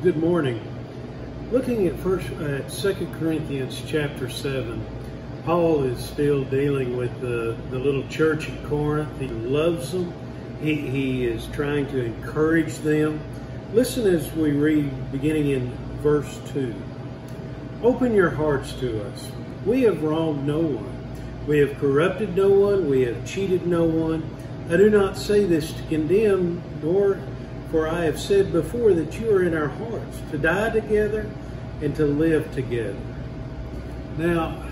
Good morning. Looking at first at Second Corinthians chapter seven, Paul is still dealing with the, the little church at Corinth. He loves them. He, he is trying to encourage them. Listen as we read beginning in verse 2. Open your hearts to us. We have wronged no one. We have corrupted no one. We have cheated no one. I do not say this to condemn, nor for I have said before that you are in our hearts, to die together and to live together. Now,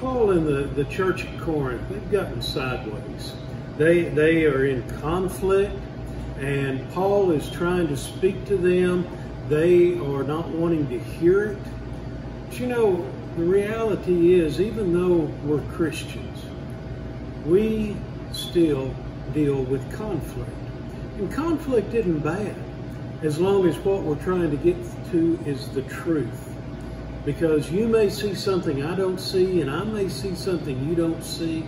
Paul and the, the church at Corinth, they've gotten sideways. They, they are in conflict, and Paul is trying to speak to them. They are not wanting to hear it. But you know, the reality is, even though we're Christians, we still deal with conflict. And conflict isn't bad as long as what we're trying to get to is the truth. Because you may see something I don't see, and I may see something you don't see.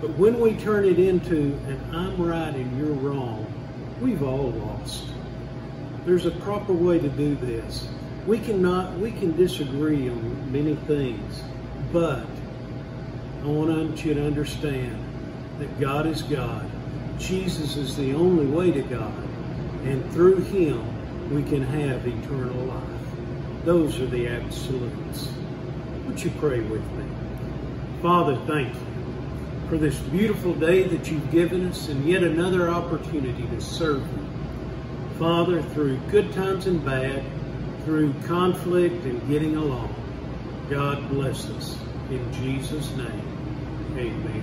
But when we turn it into an I'm right and you're wrong, we've all lost. There's a proper way to do this. We cannot we can disagree on many things, but I want you to understand that God is God Jesus is the only way to God, and through him we can have eternal life. Those are the absolutes. Would you pray with me? Father, thank you for this beautiful day that you've given us and yet another opportunity to serve you. Father, through good times and bad, through conflict and getting along, God bless us. In Jesus' name, amen.